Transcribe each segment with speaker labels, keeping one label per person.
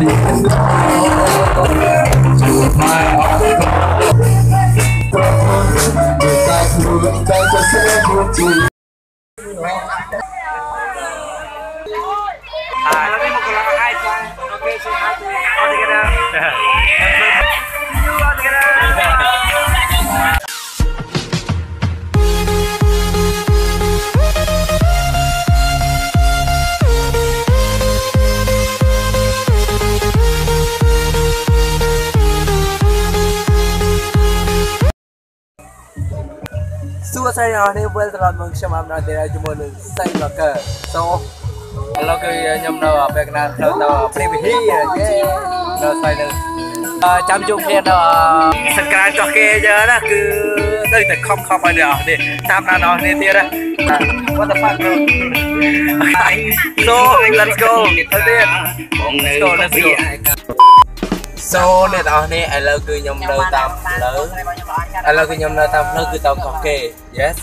Speaker 1: Ah, tapi. សួស្តីអ្នកនាងវិលត្រឡប់មកខ្ញុំអំណាចទៀតជាមួយនឹងសៃឡកឺ so ឥឡូវគឺខ្ញុំនៅពេលកណ្ដាលផ្លូវទៅព្រៃវិហារយេនៅស្វ័យនៅអឺចាំជួបគ្នានៅសង្ក្រាន្តចោះគេយើណាគឺនៅតែខំខំឲ្យអ្នកនេះតាមដានអ្នកនេះទៀតណា What the fuck bro So let's go ទៅទៀត Let's go let's go So អ្នកនរនេះឥឡូវគឺខ្ញុំនៅតាមផ្លូវឥឡូវគឺខ្ញុំនៅតាមផ្លូវគឺទៅកោះគេ Yes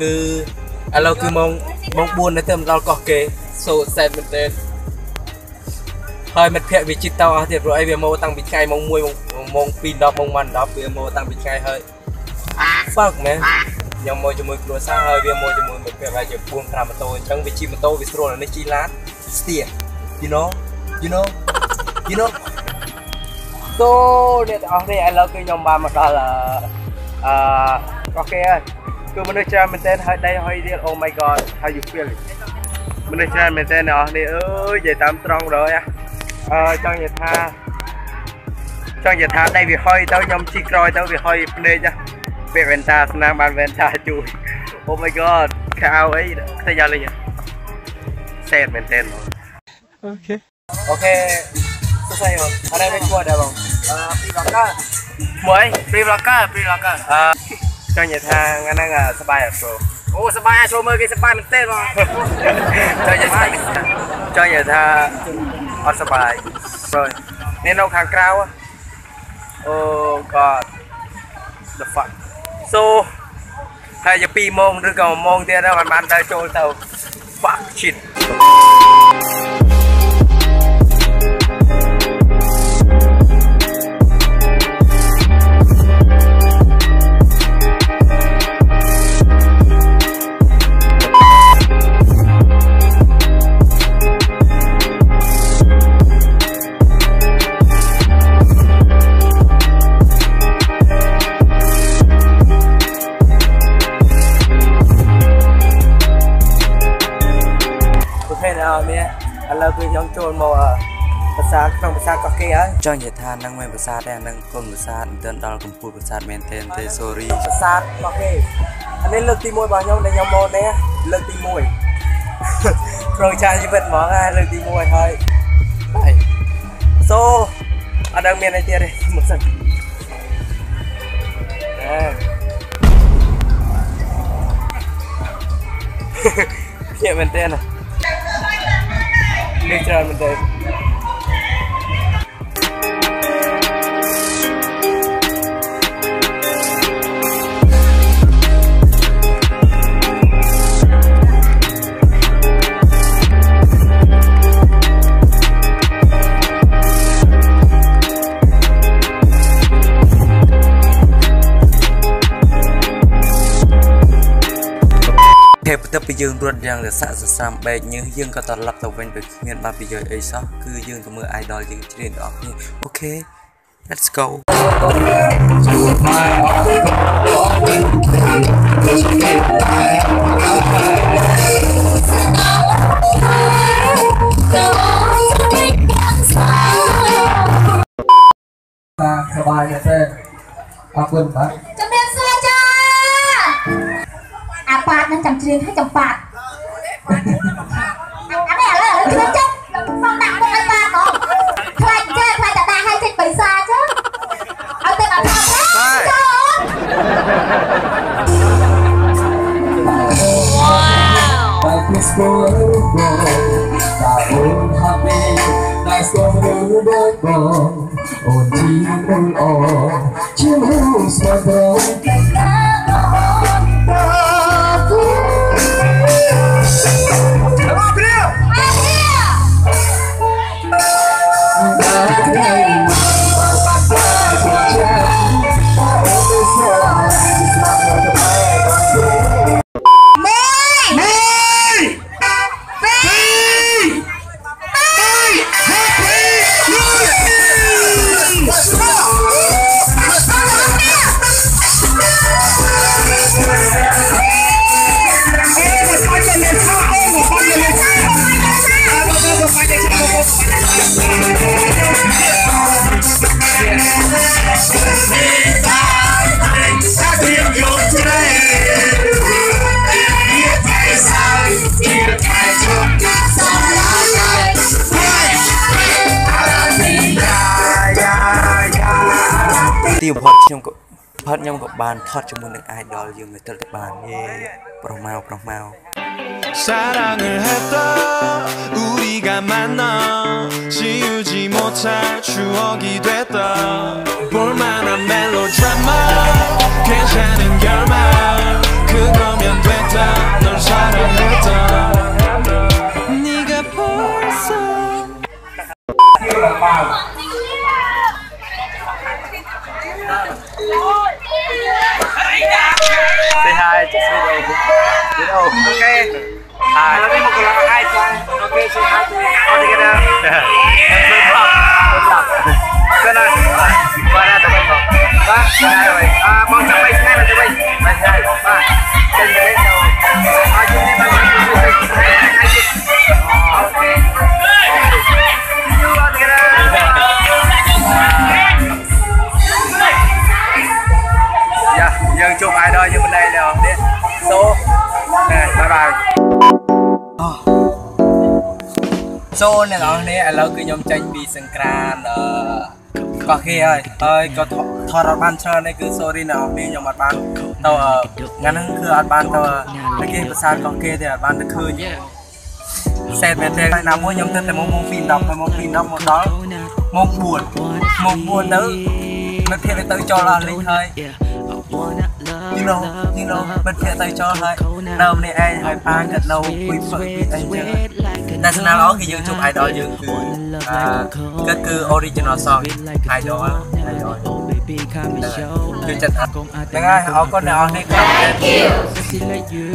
Speaker 1: គឺឥឡូវគឺម៉ោងម៉ោង4នៅទៅមកដល់កោះគេ So sad មែនទេហើយមិត្តភ័ក្តិវាជិតទៅអស់ទៀតព្រោះអីវាមកតាំងពីថ្ងៃម៉ោង1ម៉ោងម៉ោង2 10ម៉ោង1 10វាមកតាំងពីថ្ងៃហើយ Fuck man ខ្ញុំមកជាមួយគ្រួសារហើយវាមកជាមួយមិត្តភ័ក្តិហើយជា4 5ម៉ូតូអញ្ចឹងវាជិះម៉ូតូវាស្រួលអានេះជិះឡានស្ទា you know you know you know តូអ្នកទាំងអស់នេះឥឡូវគឺខ្ញុំបានមកដល់អឺអូខេហើយគឺមនុស្សច្រើនមែនទែនហើយដៃហើយទៀត Oh my god how you feel មនុស្សច្រើនមែនទែនអ្នកនរនេះអើយនិយាយតាមត្រង់ដល់អឺចង់និយាយថាចង់និយាយថាដៃវាហុយទៅខ្ញុំជីក្រោយទៅវាហុយភ្នែកពាក់វ៉ែនតាស្នាមបានវ៉ែនតាជួយ Oh my god ខៅអីតែយ៉ាលេងសែតមែនទែនអូខេអូខេសួស្តីបងអរេមិនគួរដែរបង អឺពីបកកាមួយពីបកកាពីបកកាអឺចង់និយាយថាថ្ងៃហ្នឹងសប្បាយអត់ចូលអូសប្បាយចូលមើលគេសប្បាយមែនទេបងចង់និយាយថាចង់និយាយថាអត់សប្បាយព្រោះនេះនៅខាងក្រៅអូ god the fuck so ហើយជា2ម៉ោងឬក៏1ម៉ោងទៀតហើយបានបានដើរចូលទៅ fuck shit សាទក្នុងប្រាសាទកោះគេហើយចង់និយាយថានឹងមិនប្រាសាទទេអានឹងកូនប្រាសាទមិនទាន់ដល់កម្ពស់ប្រាសាទមែនទេទេ sorry ប្រាសាទកោះគេអានេះលើកទី1របស់ខ្ញុំដែលខ្ញុំមកនេះលើកទី1ប្រងចាជីវិតហ្មងណាលើកទី1ហើយហើយ so អត់ដឹងមានអីទៀតទេមកសិនអឺភ្ញាក់មែនទេណាលេខច្រើនមែនទេ ពីយើងរត់យ៉ាងរស័ក្តិសស្រាំបែកញើសយើងក៏ត្រឡប់ទៅវិញដោយគ្មានបានប្រយោជន៍អីសោះគឺយើងទៅមើល idol យើងជ្រៀនទាំងអស់គ្នាអូខេ let's go
Speaker 2: ជួបមកអត់តាសบายទេអរគុណបាទ
Speaker 3: អូនជីមិ
Speaker 2: នអជាស្មារតី
Speaker 1: ខ្ញុំក៏ផុតខ្ញុំក៏បានថតជាមួយនឹង idol យើងទៅទៅបានយេប្រុសមកប្រុសមក
Speaker 4: 사랑을 했다 우리가 만나 지우지 못할 추억이 됐다 볼만한 멜로드라마 괜찮은 결말 그거면 됐다 널 사랑했다
Speaker 1: So អ្នកនរនេះឥឡូវគឺខ្ញុំចេញពីសង្ក្រានអឺកោះគេហើយហើយក៏ថតថតអត់បានច្រើនទេគឺ sorry អ្នកនរនេះខ្ញុំអត់បានទៅអឺថ្ងៃហ្នឹងគឺអត់បានទៅទៅគេភាសាកោះគេទេអត់បានទៅឃើញសែតមែនទេហើយណាមួយខ្ញុំទៅតែមកមកពី10ទៅមកពី10មកដល់មក4មក4ទៅមិត្តភក្តិទៅចូលអស់លេងហើយ you know you know មិត្តភក្តិទៅចូលហើយនៅម្នាក់ឯងហើយប៉ាគាត់នៅគួយហ្វឹកអីចឹងតែស្នាល្អគឺយើងជួប idol យើងគឺអឺគាត់គឺ original song idol idol គឺចិត្តអត់ហ្នឹងហើយអរគុណអ្នកអរនេះខ្លាំងមែន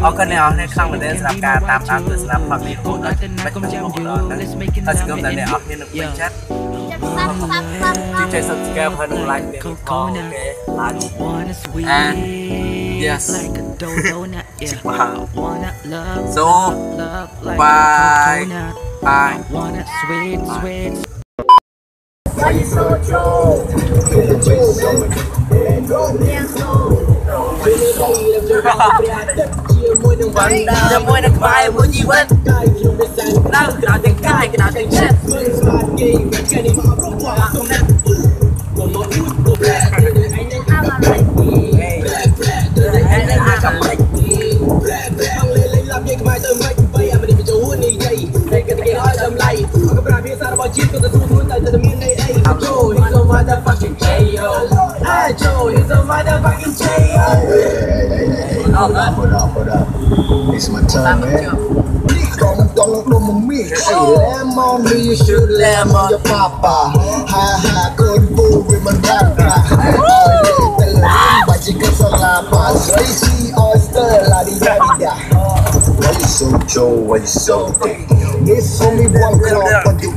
Speaker 1: អរគុណអ្នកអរនេះខ្លាំងមែនសម្រាប់ការតាមដានទស្សនាផតនេះរហូតដល់បាច់មកដល់ហ្នឹងហើយសង្ឃឹមថាអ្នកអរគ្នានឹងពេញចិត្ត ជួយចុច subscribe ហើយនិង like វាផងអូខេ like and yes so bye bye
Speaker 3: Why you so true?
Speaker 1: ជាមួយនឹងក្បែរមួយជីវិតនៅក្រៅទាំងកាយក្រៅទាំងចិត្តហើយនឹងអាកំពេច
Speaker 5: Hold up, hold up. It's my time, man. Don't don't do my mix. Lemon, me you should lemon your papa. Ha ha, good fool with my you can salapa. Tracy oyster, la di da di da. Why you so Joe? Why you so thick? It's only one club, but